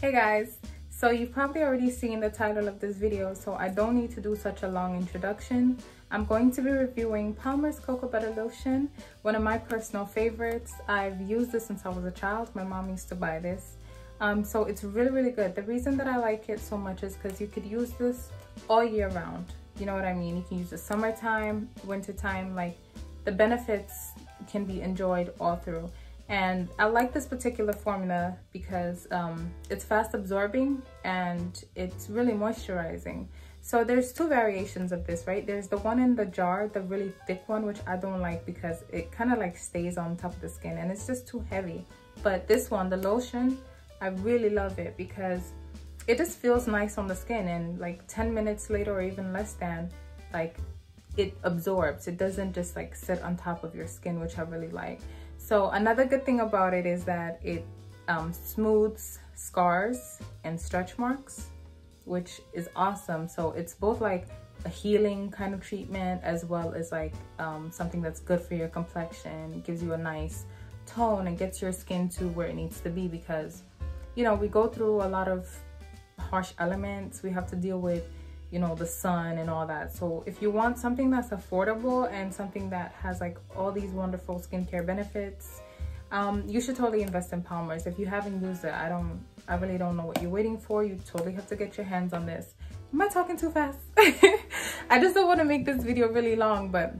Hey guys, so you've probably already seen the title of this video, so I don't need to do such a long introduction. I'm going to be reviewing Palmer's Cocoa Butter Lotion, one of my personal favorites. I've used this since I was a child. My mom used to buy this. Um, so it's really, really good. The reason that I like it so much is because you could use this all year round. You know what I mean? You can use it summertime, wintertime, like the benefits can be enjoyed all through. And I like this particular formula because um, it's fast absorbing and it's really moisturizing. So there's two variations of this, right? There's the one in the jar, the really thick one, which I don't like because it kind of like stays on top of the skin and it's just too heavy. But this one, the lotion, I really love it because it just feels nice on the skin and like 10 minutes later or even less than, like it absorbs. It doesn't just like sit on top of your skin, which I really like. So another good thing about it is that it um, smooths scars and stretch marks, which is awesome. So it's both like a healing kind of treatment as well as like um, something that's good for your complexion. It gives you a nice tone and gets your skin to where it needs to be because, you know, we go through a lot of harsh elements. We have to deal with you know the sun and all that. So if you want something that's affordable and something that has like all these wonderful skincare benefits um, you should totally invest in Palmer's. If you haven't used it I don't I really don't know what you're waiting for. You totally have to get your hands on this. Am I talking too fast? I just don't want to make this video really long but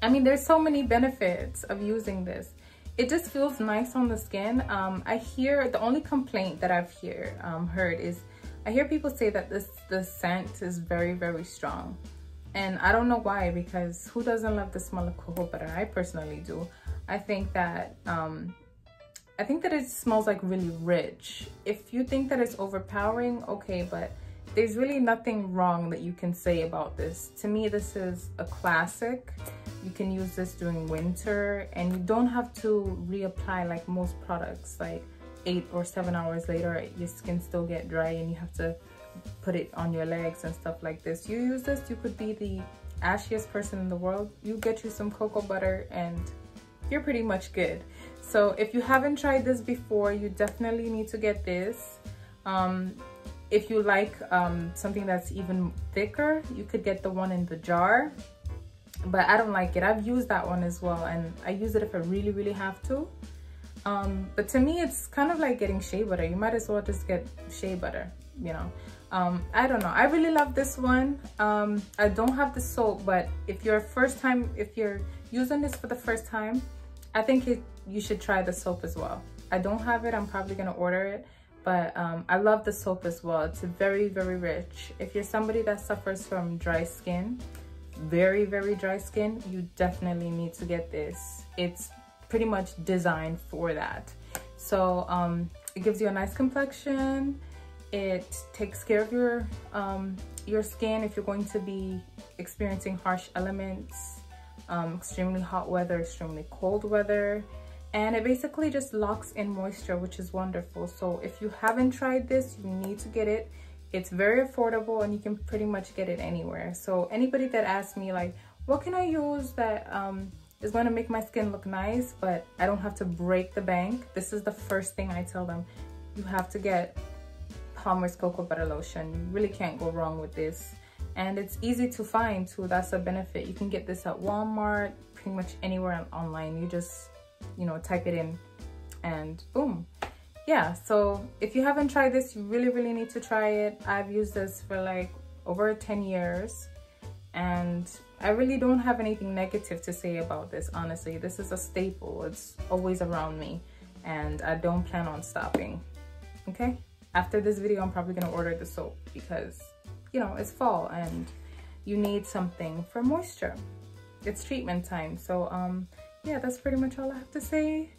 I mean there's so many benefits of using this. It just feels nice on the skin. Um, I hear the only complaint that I've hear um, heard is I hear people say that this the scent is very, very strong. And I don't know why, because who doesn't love the smell of cocoa butter? I personally do. I think that um, I think that it smells like really rich. If you think that it's overpowering, okay, but there's really nothing wrong that you can say about this. To me, this is a classic. You can use this during winter and you don't have to reapply like most products. Like eight or seven hours later your skin still get dry and you have to put it on your legs and stuff like this. You use this you could be the ashiest person in the world. You get you some cocoa butter and you're pretty much good. So if you haven't tried this before you definitely need to get this. Um, if you like um, something that's even thicker you could get the one in the jar but I don't like it. I've used that one as well and I use it if I really really have to um, but to me, it's kind of like getting shea butter. You might as well just get shea butter, you know. Um, I don't know. I really love this one. Um, I don't have the soap, but if you're first time, if you're using this for the first time, I think it, you should try the soap as well. I don't have it. I'm probably going to order it. But um, I love the soap as well. It's very, very rich. If you're somebody that suffers from dry skin, very, very dry skin, you definitely need to get this. It's pretty much designed for that. So um, it gives you a nice complexion. It takes care of your, um, your skin if you're going to be experiencing harsh elements, um, extremely hot weather, extremely cold weather. And it basically just locks in moisture, which is wonderful. So if you haven't tried this, you need to get it. It's very affordable and you can pretty much get it anywhere. So anybody that asks me like, what can I use that um, is going to make my skin look nice, but I don't have to break the bank. This is the first thing I tell them. You have to get Palmer's Cocoa Butter Lotion. You really can't go wrong with this. And it's easy to find too, that's a benefit. You can get this at Walmart, pretty much anywhere online. You just, you know, type it in and boom. Yeah, so if you haven't tried this, you really, really need to try it. I've used this for like over 10 years and I really don't have anything negative to say about this, honestly. This is a staple. It's always around me and I don't plan on stopping, okay? After this video, I'm probably gonna order the soap because, you know, it's fall and you need something for moisture. It's treatment time. So, um, yeah, that's pretty much all I have to say.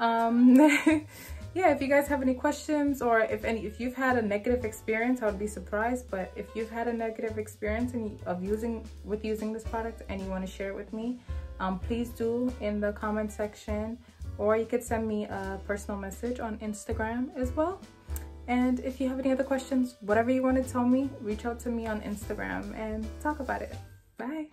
Um, yeah, if you guys have any questions or if any if you've had a negative experience, I would be surprised. But if you've had a negative experience in, of using with using this product and you want to share it with me, um, please do in the comment section or you could send me a personal message on Instagram as well. And if you have any other questions, whatever you want to tell me, reach out to me on Instagram and talk about it. Bye.